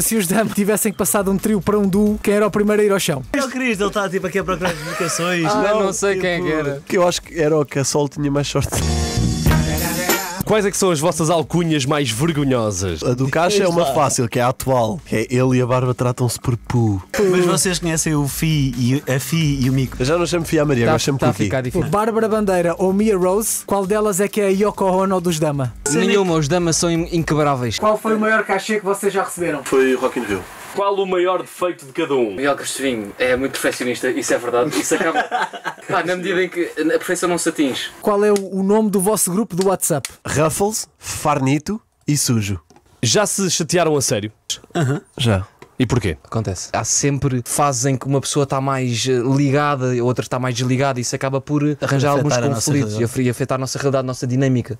Se os Dam tivessem passado um trio para um duo, quem era o primeiro a ir ao chão? É o Cris, ele está tipo aqui a procurar explicações. Ah, não, sei quem é que era. Que eu acho que era o que a Sol tinha mais sorte. Quais é que são as vossas alcunhas mais vergonhosas? A do Caixa é uma fácil, que é a atual. Que é ele e a Bárbara tratam-se por pu. Mas vocês conhecem o Fi e a Fi e o Mico? Eu já não chamo Fia Maria, Está agora chamo tá a Cookie. ficar difícil. Bárbara Bandeira ou Mia Rose, qual delas é que é a Yoko Ono dos Dama? Nenhuma, os damas são in- inquebráveis. Qual foi o maior cachê que vocês já receberam? Foi Rock in Rio. Qual o maior defeito de cada um? Miguel Cristovinho é muito perfeccionista, isso é verdade. Isso acaba. Pá, na medida em que a perfeição não se atinge. Qual é o nome do vosso grupo do WhatsApp? Ruffles, Farnito e Sujo. Já se chatearam a sério? Já. E porquê? Acontece. Há sempre fases em que uma pessoa está mais eh, ligada e a outra está mais desligada e isso acaba por arranjar alguns Afetar a nossa conflitos e e afetar a nossa realidade, a nossa dinâmica.